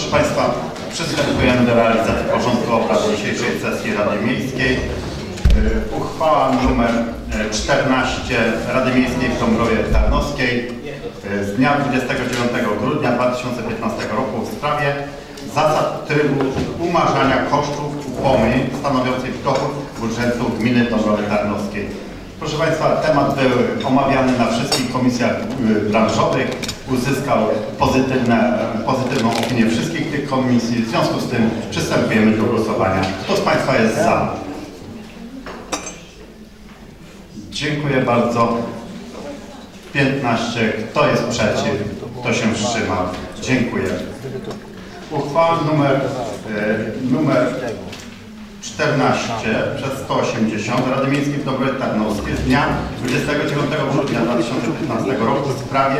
Proszę Państwa, przystępujemy do realizacji porządku obrad dzisiejszej sesji Rady Miejskiej. Y, Uchwała y, 14 Rady Miejskiej w Dąbrowie Tarnowskiej y, z dnia 29 grudnia 2015 roku w sprawie zasad trybu umarzania kosztów upomnień stanowiących dochód budżetu gminy Dąbrowy Tarnowskiej. Proszę Państwa, temat był omawiany na wszystkich komisjach branżowych. Uzyskał pozytywne, pozytywną opinię wszystkich tych komisji. W związku z tym przystępujemy do głosowania. Kto z Państwa jest za? Dziękuję bardzo. 15. Kto jest przeciw? Kto się wstrzymał? Dziękuję. Uchwała numer, e, numer 14 przez 180 Rady Miejskiej w Dąbrowie Tarnowskiej z dnia 29 grudnia 2015 roku w sprawie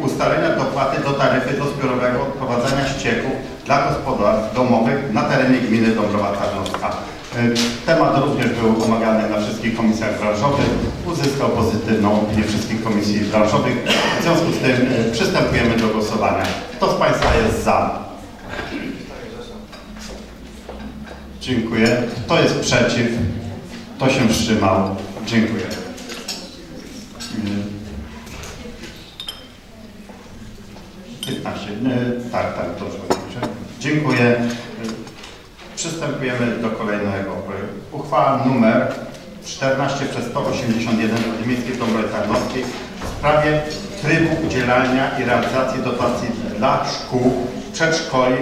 ustalenia dopłaty do taryfy do zbiorowego odprowadzania ścieków dla gospodarstw domowych na terenie gminy Dąbrowa Tarnowska. E, Temat również był omawiany na wszystkich komisjach branżowych. Uzyskał pozytywną opinię wszystkich komisji branżowych. W związku z tym e, przystępujemy do głosowania. Kto z Państwa jest za? Dziękuję. Kto jest przeciw? Kto się wstrzymał? Dziękuję. 15. E, Tak, tak, dobrze. Dziękuję. Przystępujemy do kolejnego projektu. Uchwała numer 14 przez 181 Rady Miejskiej w Dąbrowie Tarnowskiej w sprawie trybu udzielania i realizacji dotacji dla szkół, przedszkoli,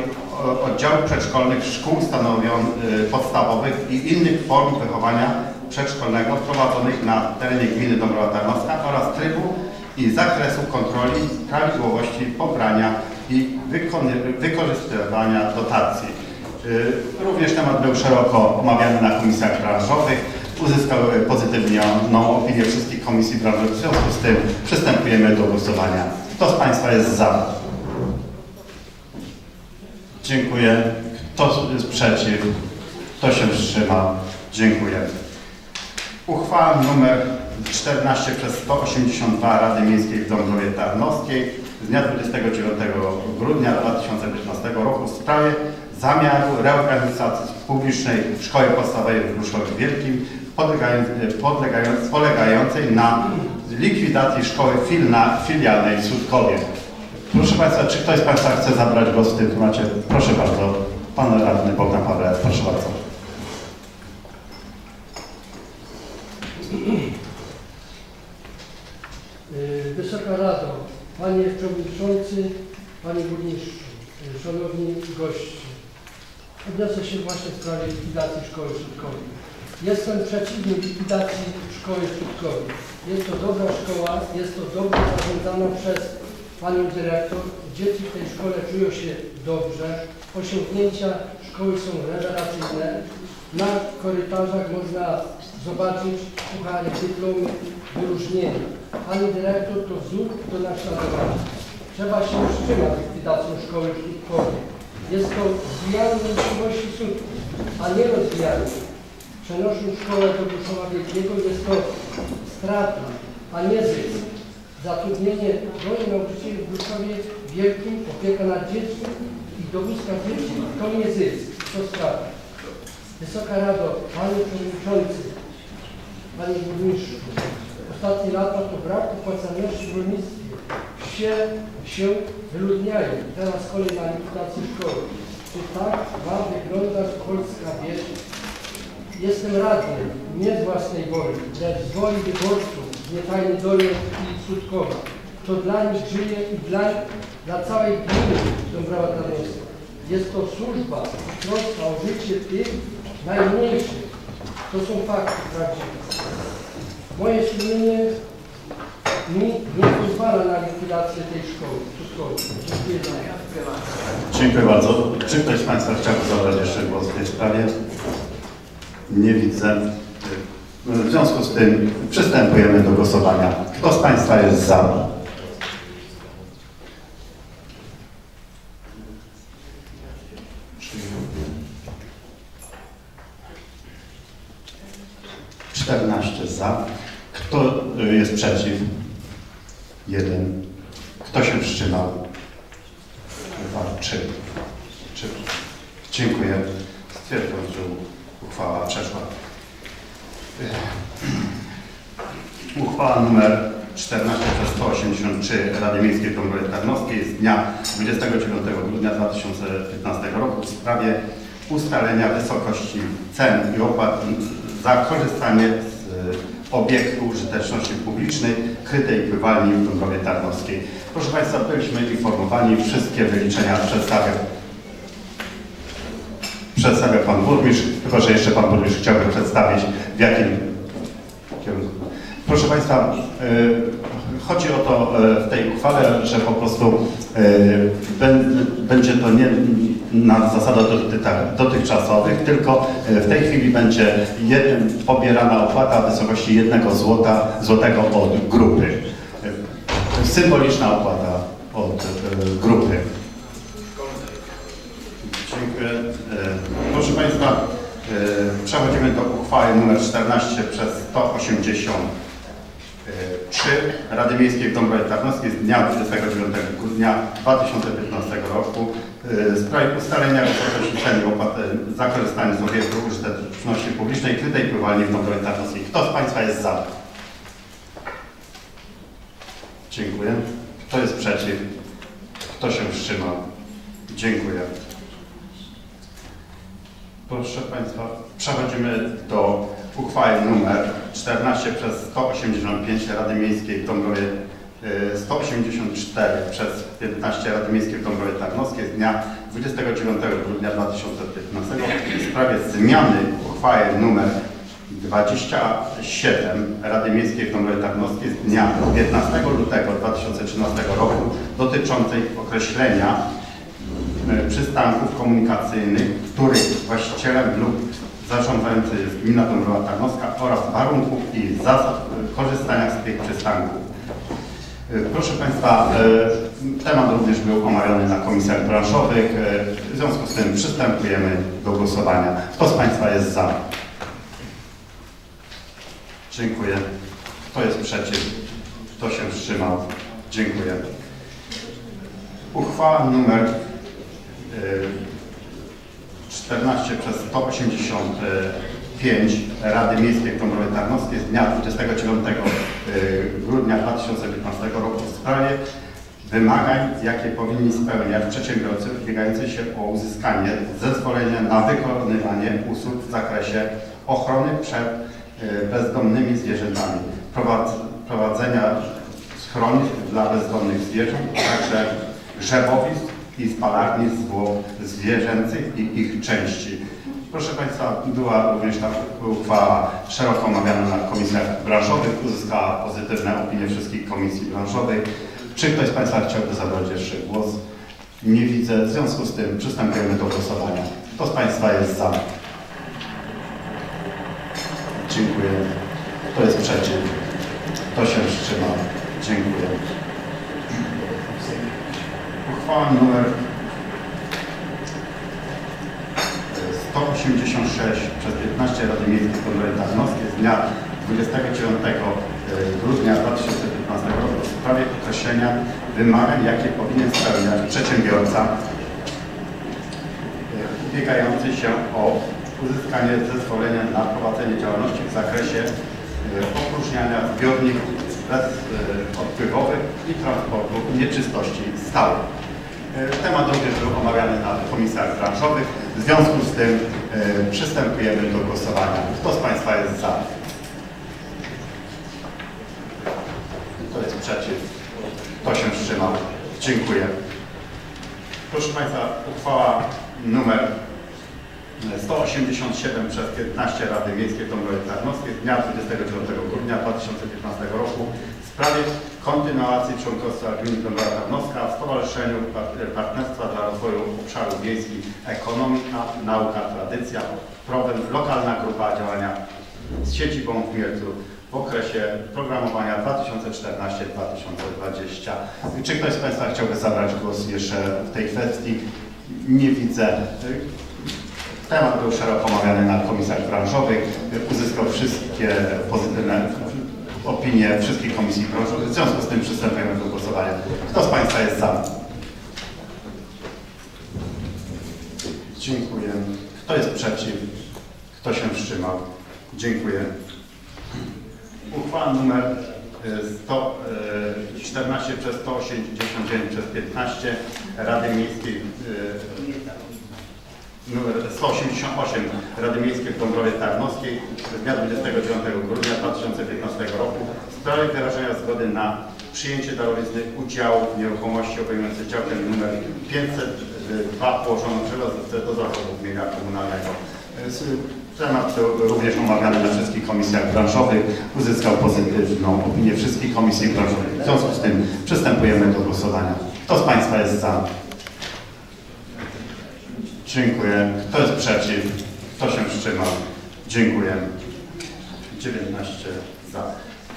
oddziałów przedszkolnych szkół stanowion, y, podstawowych i innych form wychowania przedszkolnego prowadzonych na terenie gminy Dąbrowa Tarnowska oraz trybu i zakresu kontroli prawidłowości pobrania i wykorzystywania dotacji. Y, Również temat był szeroko omawiany na komisjach branżowych. Uzyskał pozytywną opinię wszystkich komisji branżowych. W związku z tym przystępujemy do głosowania. Kto z Państwa jest za? Dziękuję. Kto jest przeciw? Kto się wstrzymał? Dziękuję. Uchwała numer 14 przez 182 Rady Miejskiej w Dąbrowie Tarnowskiej z dnia 29 grudnia 2015 roku w sprawie zamiaru reorganizacji publicznej Szkoły Podstawowej w Ruszowie Wielkim podlegającej, podlegającej, polegającej na likwidacji szkoły filna, filialnej w Sudkowie. Proszę Państwa, czy ktoś z Państwa chce zabrać głos w tym temacie? Proszę bardzo. Pan radny Bogdan Paweł, proszę bardzo. Wysoka Rado, Panie Przewodniczący, Panie Burmistrzu, Szanowni goście. Odniosę się właśnie w sprawie likwidacji szkoły środkowej. Jestem przeciwny likwidacji szkoły środkowej. Jest to dobra szkoła, jest to dobrze zarządzana przez Panią Dyrektor. Dzieci w tej szkole czują się dobrze. Osiągnięcia szkoły są rewelacyjne. Na korytarzach można zobaczyć puchary, dyplomy, wyróżnienia. Pani dyrektor to wzór do naśladowania. Trzeba się wstrzymać likwidacją szkoły środkowej. Jest to zwijanie możliwości sudów, a nie rozwijanie. Przenosząc szkołę do Buszowa Wielkiego jest to strata, a nie zysk. Zatrudnienie dwoje nauczycieli w Buszowie Wielkim, opieka nad dziećmi i dowózka dzieci to nie zysk, to strata. Wysoka Rado, Panie Przewodniczący, Panie Burmistrzu, ostatnie lata to brak opłacalności w rolnictwie. Wsie się wyludniają. Teraz kolej na likwidację szkoły. Czy tak ma wyglądać polska wieś? Jestem radny, nie z własnej woli, lecz z woli wyborców, z nietajnej doli i Sudkowa. To dla nich żyje i dla, dla całej gminy Dąbrowa Tarnowska. Jest to służba, troska o życie tych najmniejszych. To są fakty prawdziwe. Moje sumienie mi nie pozwala na likwidację tej szkoły. szkoły. Dziękuję bardzo. Dziękuję bardzo. Czy ktoś z Państwa chciałby zabrać jeszcze głos w tej sprawie? Nie widzę. W związku z tym przystępujemy do głosowania. Kto z Państwa jest za? 3. 3. Dziękuję. Stwierdzam, że uchwała przeszła. Uchwała numer 14 183 Rady Miejskiej w Tarnowskiej z dnia 29 grudnia 2015 roku w sprawie ustalenia wysokości cen i opłat za korzystanie z obiektu użyteczności publicznej krytej pływalni w Dąbrowie Tarnowskiej. Proszę Państwa, byliśmy informowani, wszystkie wyliczenia przedstawia, przedstawia Pan Burmistrz, tylko że jeszcze Pan Burmistrz chciałby przedstawić w jakim kierunku. Proszę Państwa, y, chodzi o to y, w tej uchwale, że po prostu bę- będzie to nie na zasadach doty- dotychczasowych, tylko y, w tej chwili będzie jeden, pobierana opłata w wysokości jednego złota, złotego od grupy. Y, Symboliczna opłata od y, grupy. Dziękuję. E, Proszę Państwa, e, przechodzimy do uchwały nr 14 przez 183 Rady Miejskiej w Dąbrowie Tarnowskiej z dnia 29 grudnia 2015 roku e, w sprawie ustalenia wysokości ceny opłat e, za korzystanie z obiektu użyteczności publicznej krytej pływalni w Dąbrowie Tarnowskiej. Kto z Państwa jest za? Dziękuję. Kto jest przeciw? Kto się wstrzymał? Dziękuję. Proszę Państwa, przechodzimy do uchwały numer 14 przez 185 Rady Miejskiej w Dąbrowie, 184 przez 15 Rady Miejskiej w Dąbrowie Tarnowskiej z dnia 29 grudnia 2015 w sprawie zmiany uchwały numer 27 Rady Miejskiej w Dąbrowie Tarnowskiej z dnia 15 lutego 2013 roku dotyczącej określenia e, przystanków komunikacyjnych, których właścicielem lub zarządzający jest gmina Dąbrowa Tarnowska oraz warunków i zasad korzystania z tych przystanków. E, Proszę Państwa, e, temat również był omawiany na komisjach branżowych. e, W związku z tym przystępujemy do głosowania. Kto z Państwa jest za? Dziękuję. Kto jest przeciw? Kto się wstrzymał? Dziękuję. Uchwała numer y, 14 przez 185 Rady Miejskiej w Dąbrowie Tarnowskiej z dnia 29 y, grudnia 2015 roku w sprawie wymagań, jakie powinni spełniać przedsiębiorcy ubiegający się o uzyskanie zezwolenia na wykonywanie usług w zakresie ochrony przed y, bezdomnymi zwierzętami, prowadz- prowadzenia schronisk dla bezdomnych zwierząt, a także grzewowisk i spalarni zwłok zwierzęcych i ich części. Proszę Państwa, była również ta uchwała szeroko omawiana na komisjach branżowych, uzyskała pozytywne opinie wszystkich komisji branżowych. Czy ktoś z Państwa chciałby zabrać jeszcze głos? Nie widzę. W związku z tym przystępujemy do głosowania. Kto z Państwa jest za? Dziękuję. Kto jest przeciw? Kto się wstrzymał? Dziękuję. Uchwała numer 186 przez 15 Rady Miejskiej Dąbrowie Tarnowskiej z dnia 29 grudnia 2015 roku w sprawie określenia wymagań, jakie powinien spełniać przedsiębiorca e, ubiegający się o uzyskanie zezwolenia na prowadzenie działalności w zakresie e, opróżniania zbiorników e, odpływowych i transportu nieczystości stałych. E, Temat również był omawiany na komisjach branżowych. W związku z tym e, przystępujemy do głosowania. Kto z Państwa jest za? Kto jest przeciw? Kto się wstrzymał? Dziękuję. Proszę Państwa, uchwała numer 187 przez 15 Rady Miejskiej w Dąbrowie Tarnowskiej z dnia 29 grudnia 2015 roku w sprawie kontynuacji członkostwa gminy Dąbrowa Tarnowska w Stowarzyszeniu Par- Partnerstwa dla Rozwoju Obszarów Wiejskich Ekonomika, Nauka, Tradycja, PROWEN, lokalna grupa działania z siedzibą w Mielcu w okresie programowania 2014-2020. Czy ktoś z Państwa chciałby zabrać głos jeszcze w tej kwestii? Nie widzę. Temat był szeroko omawiany na komisjach branżowych, uzyskał wszystkie pozytywne opinie wszystkich komisji branżowych. W związku z tym przystępujemy do głosowania. Kto z Państwa jest za? Dziękuję. Kto jest przeciw? Kto się wstrzymał? Dziękuję. Uchwała numer e, 114 e, przez 189 przez 15 Rady Miejskiej e, 188 Rady Miejskiej w Dąbrowie Tarnowskiej z dnia 29 grudnia 2015 roku w sprawie wyrażenia zgody na przyjęcie darowizny udziału w nieruchomości obejmującej działkę numer 502 położoną przy do zachodu mienia komunalnego. Temat również omawiany na wszystkich komisjach branżowych. Uzyskał pozytywną opinię wszystkich komisji branżowych. W związku z tym przystępujemy do głosowania. Kto z Państwa jest za? Dziękuję. Kto jest przeciw? Kto się wstrzymał? Dziękuję. 19 za.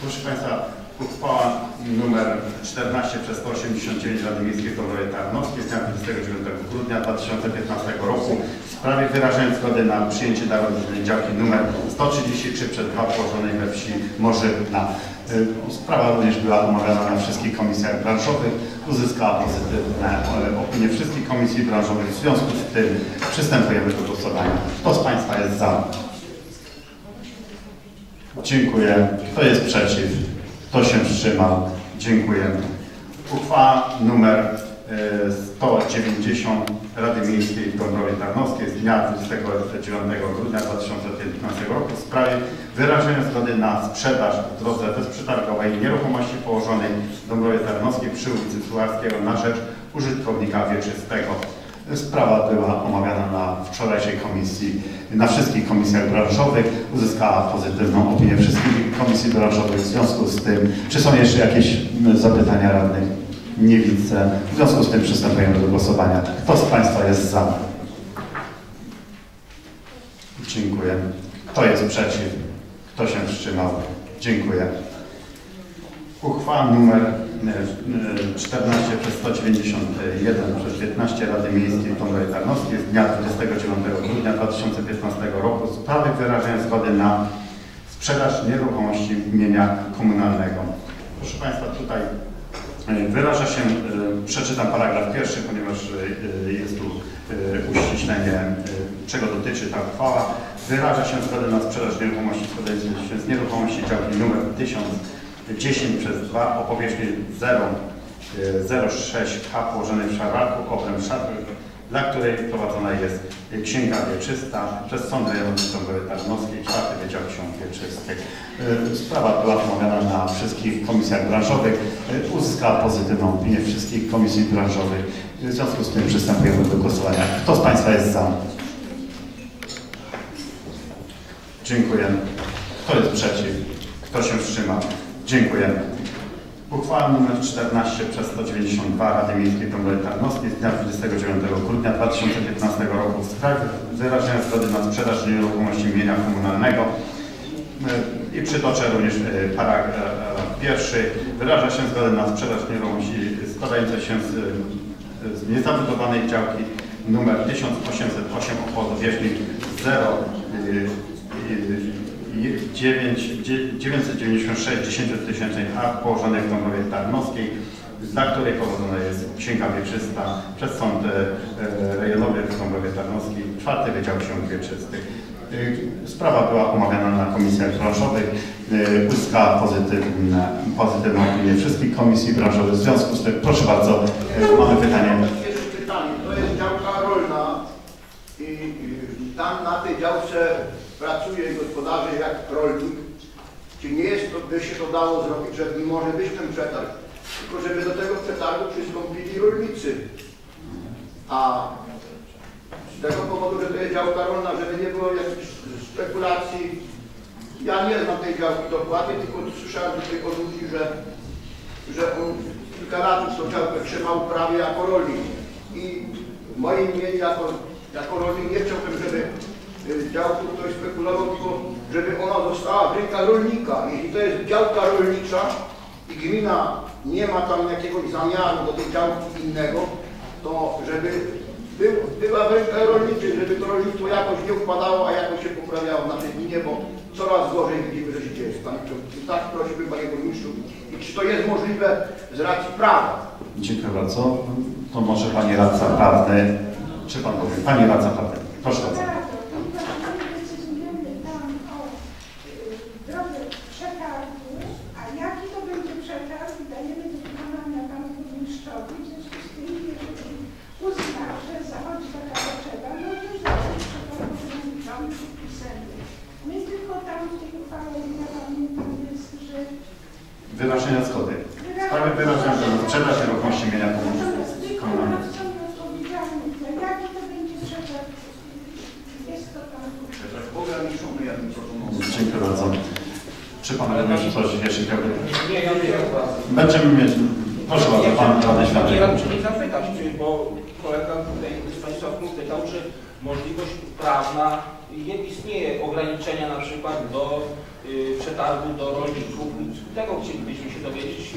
Proszę Państwa, uchwała numer 14 przez 189 Rady Miejskiej w Dąbrowie Tarnowskiej z dnia 29 grudnia 2015 roku w sprawie wyrażenia zgody na przyjęcie darowizny działki numer 133 przez 2 położonej we wsi Morzywna. Y, Sprawa również była omawiana na wszystkich komisjach branżowych. Uzyskała pozytywne e, opinie wszystkich komisji branżowych. W związku z tym przystępujemy do głosowania. Kto z Państwa jest za? Dziękuję. Kto jest przeciw? Kto się wstrzymał? Dziękuję. Uchwała numer e, 190 Rady Miejskiej w Dąbrowie Tarnowskiej z dnia 29 grudnia 2015 roku w sprawie wyrażenia zgody na sprzedaż w drodze bezprzetargowej nieruchomości położonej w Dąbrowie Tarnowskiej przy ulicy Sułarskiego na rzecz użytkownika wieczystego. Sprawa była omawiana na wczorajszej komisji, na wszystkich komisjach branżowych. Uzyskała pozytywną opinię wszystkich komisji branżowych. W związku z tym, czy są jeszcze jakieś zapytania radnych? Nie widzę. W związku z tym przystępujemy do głosowania. Kto z Państwa jest za? Dziękuję. Kto jest przeciw? Kto się wstrzymał? Dziękuję. Uchwała numer 14 przez 191 przez 15 Rady Miejskiej w Tarnowskiej z dnia 29 grudnia 2015 roku w sprawie wyrażenia zgody na sprzedaż nieruchomości mienia komunalnego. Proszę Państwa, tutaj e, wyraża się, e, przeczytam paragraf pierwszy, ponieważ e, jest tu e, uściślenie, e, czego dotyczy ta uchwała. Wyraża się zgodę na sprzedaż nieruchomości składającej się z nieruchomości działki numer 1000 10 przez 2 o powierzchni 0,06 ha położonej w szarwarku, obręb szarwy, dla której prowadzona jest księga wieczysta przez Sąd Rejonowy Tarnowskiej, czwarty Wydział Ksiąg Wieczystych. Y, Sprawa była omawiana na wszystkich komisjach branżowych. Y, Uzyskała pozytywną opinię wszystkich komisji branżowych. W związku z tym przystępujemy do głosowania. Kto z Państwa jest za? Dziękuję. Kto jest przeciw? Kto się wstrzymał? Dziękuję. Uchwała nr 14 przez 192 Rady Miejskiej Dąbrowy Tarnowskiej z dnia 29 grudnia 2015 roku w sprawie wyrażenia zgody na sprzedaż nieruchomości mienia komunalnego. E, I przytoczę również e, paragraf pierwszy. Wyraża się zgodę na sprzedaż nieruchomości składającej się z, z niezabudowanej działki numer 1808 o powierzchni 0 9, 996 10 ha położonej w Dąbrowie Tarnowskiej, dla której prowadzona jest księga wieczysta przez Sąd e, Rejonowy w Dąbrowie Tarnowskiej, czwarty Wydział Ksiąg Wieczystych. E, Sprawa była omawiana na komisjach branżowych, e, uzyskała pozytywną opinię wszystkich komisji branżowych. W związku z tym, proszę bardzo, e, mamy pytanie, to jest działka rolna i, i tam na tej działce pracuje gospodarze jak rolnik. Czy nie jest to, by się to dało zrobić, że nie może być ten przetarg, tylko żeby do tego przetargu przystąpili rolnicy. A z tego powodu, że to jest działka rolna, żeby nie było jakichś spekulacji, ja nie znam tej działki dokładnie, tylko słyszałem tutaj od ludzi, że, że on kilka lat tą działkę trzymał prawie jako rolnik. I moim imieniu jako, jako rolnik nie chciałbym, żeby y, działką ktoś spekulował, tylko żeby ona została w rękach rolnika. Jeśli to jest działka rolnicza i gmina nie ma tam jakiegoś zamiaru do tej działki innego, to żeby był, była w rękach rolniczych, żeby to rolnictwo jakoś nie upadało, a jakoś się poprawiało w naszej gminie, bo coraz gorzej widzimy, że się dzieje. Panie Przewodniczący, tak prosiłbym Panie Burmistrzu. I czy to jest możliwe z racji prawa? Dziękuję bardzo. To może Pani Radca Prawny, czy Pan powie? Pani Radca Prawny, proszę bardzo. wyrażenia zgody. W sprawie wyrażenia zgody na sprzedaż nieruchomości mienia komunalnego. Natomiast odpowiedzialny, jaki to będzie przekaz? Jest to tam. Ograniczony, ja bym proponował. Dziękuję bardzo. Czy Pan również coś jeszcze chciałby? Nie, ja nie bardzo. Będziemy mieć, proszę bardzo, Pan Radny Nie Świadek. rad czyli zapytać, czy, bo kolega tutaj z Państwa pytał, czy możliwość prawna, nie istnieje ograniczenia na przykład do y, przetargu do rolników. Tego chcielibyśmy się dowiedzieć,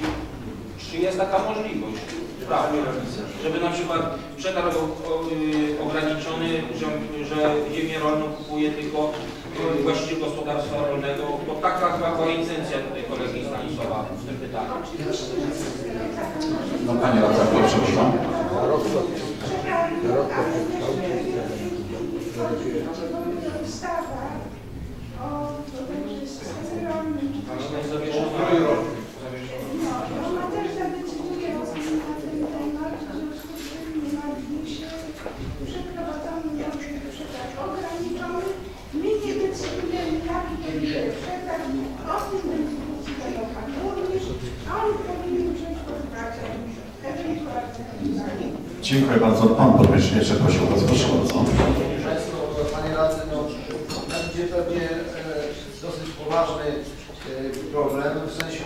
czy jest taka możliwość prawna, żeby na przykład przetarg o, o, y, ograniczony, że, że ziemię rolną kupuje tylko y, właściciel gospodarstwa rolnego, bo taka chyba była intencja tutaj kolegi Stanisława w tym pytaniu. No Panie Radca, proszę, Ustawa o bodajże systemie rolnym, ona też zadecyduje o tym na ten temat, w związku z tym nie ma się przeprowadzamy na przetarg ograniczony. My nie decydujemy, jaki będzie przetarg, o tym decydował pan burmistrz, a on powinien wziąć pod uwagę ewentualne Dziękuję bardzo. Pan burmistrz jeszcze prosił o głos. Proszę bardzo. Państwo, Panie Radny, no, będzie pewnie e, dosyć poważny e, problem w sensie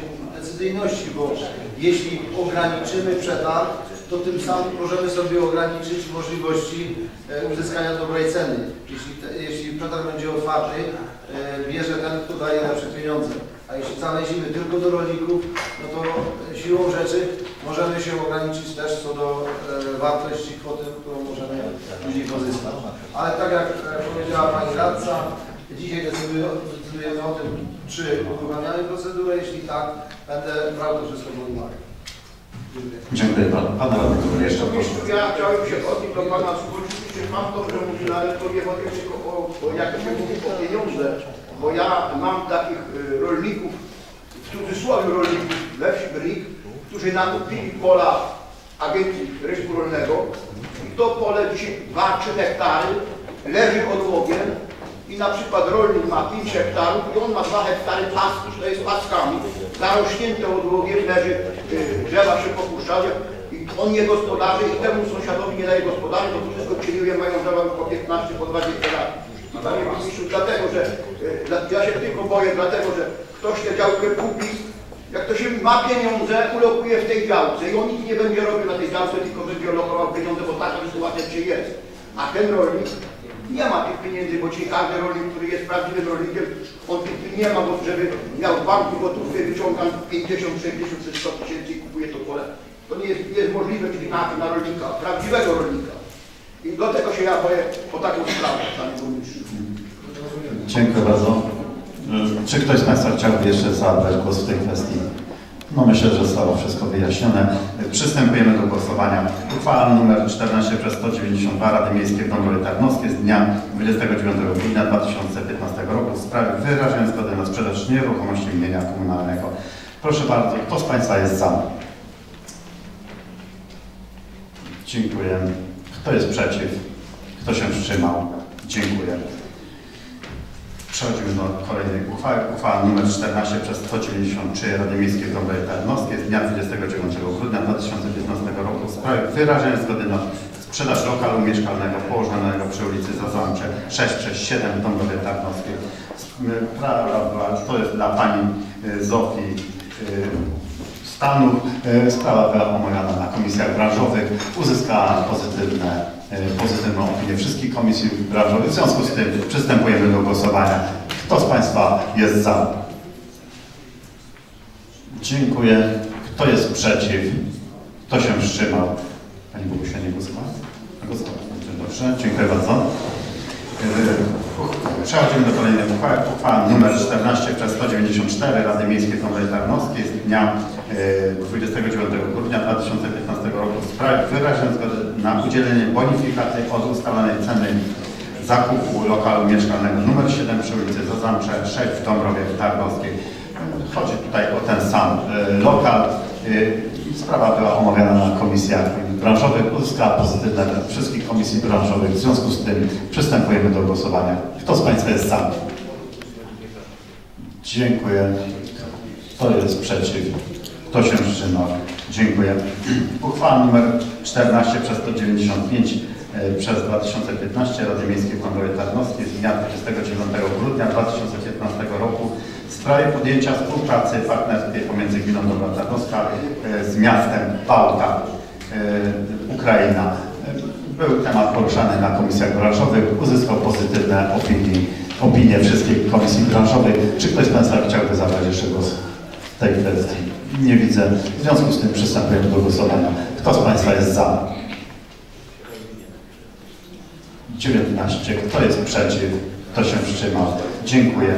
bo jeśli ograniczymy przetarg, to tym samym możemy sobie ograniczyć możliwości e, uzyskania dobrej ceny. Jeśli, jeśli przetarg będzie otwarty, e, bierze ten, kto daje lepsze pieniądze. A jeśli zawęzimy tylko do rolników, no to siłą rzeczy możemy się ograniczyć też co do e, wartości kwoty, którą możemy później pozyskać. Ale tak jak powiedziała Pani Radca, dzisiaj decydujemy, decydujemy o tym, czy uruchamiamy procedurę. Jeśli tak, będę brał to wszystko pod uwagę. Dziękuję. Dziękuję bardzo. Pan Radny Kubel, jeszcze proszę. Ja chciałem się odnieść do Pana słów. Oczywiście Pan dobrze mówi, no ale to nie chodzi tylko o, o jak się mówi o pieniądze, bo ja mam takich y, rolników, w cudzysłowie rolników we wsi Brik, którzy nakupili pola Agencji Rynku Rolnego i to pole dzisiaj 2-3 hektary leży odłogiem i na przykład rolnik ma 5 hektarów i on ma 2 hektary pasku, to jest paskami, zarośnięte odłogiem, leży, y, drzewa się popuszczają i on nie gospodarzy i temu sąsiadowi nie daje gospodarzy, to wszystko cieniuje, mają drzewa po 15, po 20 lat. Panie burmistrzu, dlatego, że y, ja się tylko boję, dlatego, że ktoś tę działkę kupi, jak to się ma pieniądze, ulokuje w tej działce i on nic nie będzie robił na tej działce, tylko będzie ulokował pieniądze, bo taka sytuacja dzisiaj jest. A ten rolnik nie ma tych pieniędzy, bo dzisiaj każdy rolnik, który jest prawdziwym rolnikiem, on tych nie ma, bo żeby miał w banku gotówkę, wyciąga 50, 60 czy 100 tysięcy i kupuje to pole. To nie jest, nie jest możliwe czyli na, na rolnika, prawdziwego rolnika. I do tego się ja boję o taką sprawę, panie burmistrzu. Dziękuję bardzo. Czy ktoś z Państwa chciałby jeszcze zabrać głos w tej kwestii? No myślę, że zostało wszystko wyjaśnione. Przystępujemy do głosowania. Uchwała nr 14 przez 192 Rady Miejskiej w Dąbrowie Tarnowskiej z dnia 29 grudnia 2015 roku w sprawie wyrażenia zgody na sprzedaż nieruchomości mienia komunalnego. Proszę bardzo, kto z Państwa jest za? Dziękuję. Kto jest przeciw? Kto się wstrzymał? Dziękuję. Przechodzimy do kolejnej uchwały. Uchwała nr 14 przez 193 Rady Miejskiej w Dąbrowie Tarnowskiej z dnia 29 grudnia 2015 roku w sprawie wyrażenia zgody na sprzedaż lokalu mieszkalnego położonego przy ulicy Zazamcze 6 przez 7 w Dąbrowie Tarnowskiej. To jest dla Pani y, Zofii Stanów. Y, Sprawa była omawiana na komisjach branżowych. Uzyskała pozytywne, y, pozytywną opinię wszystkich komisji branżowych. W związku z tym przystępujemy do głosowania. Kto z Państwa jest za? Dziękuję. Kto jest przeciw? Kto się wstrzymał? Pani Bogusia nie głosowała? Głosowała. Dobrze, dziękuję bardzo. Yy, Przechodzimy do kolejnej uchwały. Uchwała nr 14 przez 194 Rady Miejskiej Dąbrowie Tarnowskiej z dnia 29 grudnia 2015 roku w sprawie wyrażenia zgody na udzielenie bonifikaty od ustalonej ceny zakupu lokalu mieszkalnego nr 7 przy ulicy Zazamcze 6 w Dąbrowie Tarnowskiej. Chodzi tutaj o ten sam yy, lokal. Sprawa była omawiana na komisjach branżowych, uzyskała pozytywne wszystkich komisji branżowych. W związku z tym przystępujemy do głosowania. Kto z Państwa jest za? Dziękuję. Kto jest przeciw? Kto się wstrzymał? Dziękuję. Uchwała nr 14 przez 195 e, przez 2015 Rady Miejskiej w Kondowie Tarnowskiej z dnia 29 grudnia 2015 roku w sprawie podjęcia współpracy partnerskiej pomiędzy Gminą Dobra Tarnowska e, z miastem Bałta, e, Ukraina. Był temat poruszany na komisjach branżowych, uzyskał pozytywne opinie, opinie wszystkich komisji branżowych. Czy ktoś z Państwa chciałby zabrać jeszcze głos tej kwestii? Nie widzę. W związku z tym przystępujemy do głosowania. Kto z Państwa jest za? 19. Kto jest przeciw? Kto się wstrzymał? Dziękuję.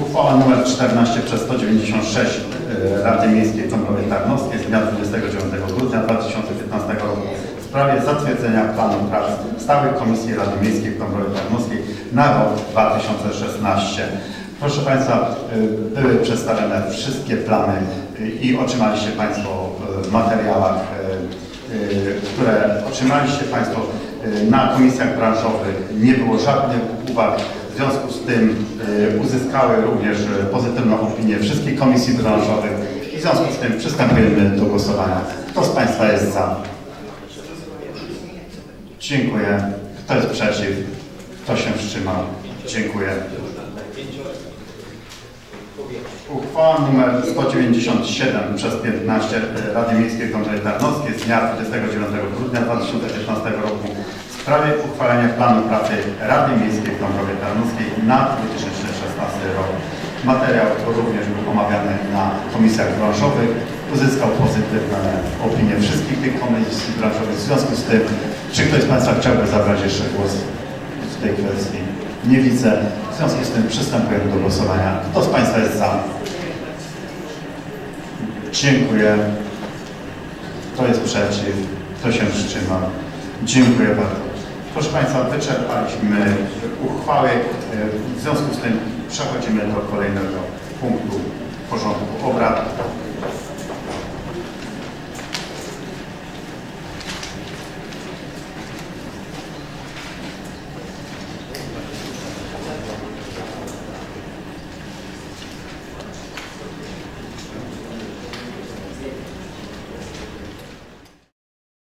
Uchwała nr 14 przez 196 e, Rady Miejskiej Dąbrowie Tarnowskiej z dnia 29 grudnia 2015 roku w sprawie zatwierdzenia planu prac Stałej Komisji Rady Miejskiej Dąbrowie Tarnowskiej na rok 2016. Proszę Państwa, e, były przedstawione wszystkie plany e, i otrzymaliście Państwo w materiałach, które otrzymaliście Państwo na komisjach branżowych. Nie było żadnych uwag. W związku z tym y, uzyskały również y, pozytywną opinię wszystkich komisji branżowych i w związku z tym przystępujemy do głosowania. Kto z Państwa jest za? Dziękuję. Kto jest przeciw? Kto się wstrzymał? Dziękuję. Uchwała nr 197 przez 15 Rady Miejskiej w Dąbrowie Tarnowskiej z dnia 29 grudnia 2015 roku w sprawie uchwalenia planu pracy Rady Miejskiej w Dąbrowie Tarnowskiej na 2016 rok. Materiał również był omawiany na komisjach branżowych. Uzyskał pozytywne opinie wszystkich tych komisji branżowych. W związku z tym, czy ktoś z Państwa chciałby zabrać jeszcze głos w tej kwestii? Nie widzę. W związku z tym przystępujemy do głosowania. Kto z Państwa jest za? Dziękuję. Kto jest przeciw? Kto się wstrzymał? Dziękuję bardzo. Proszę Państwa, wyczerpaliśmy uchwały. W związku z tym przechodzimy do kolejnego punktu porządku obrad.